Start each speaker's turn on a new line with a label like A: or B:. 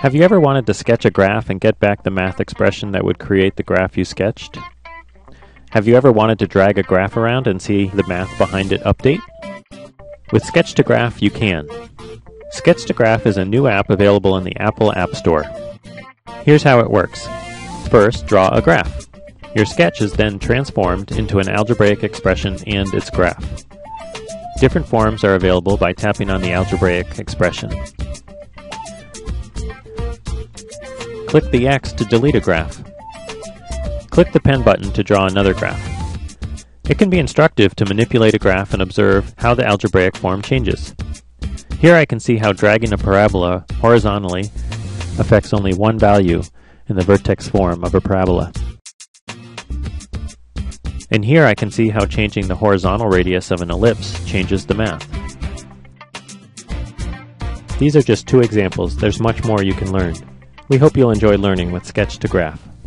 A: Have you ever wanted to sketch a graph and get back the math expression that would create the graph you sketched? Have you ever wanted to drag a graph around and see the math behind it update? With Sketch to Graph, you can. Sketch to Graph is a new app available in the Apple App Store. Here's how it works. First, draw a graph. Your sketch is then transformed into an algebraic expression and its graph. Different forms are available by tapping on the algebraic expression. Click the X to delete a graph. Click the pen button to draw another graph. It can be instructive to manipulate a graph and observe how the algebraic form changes. Here I can see how dragging a parabola horizontally affects only one value in the vertex form of a parabola. And here I can see how changing the horizontal radius of an ellipse changes the math. These are just two examples, there's much more you can learn. We hope you'll enjoy learning with Sketch to Graph.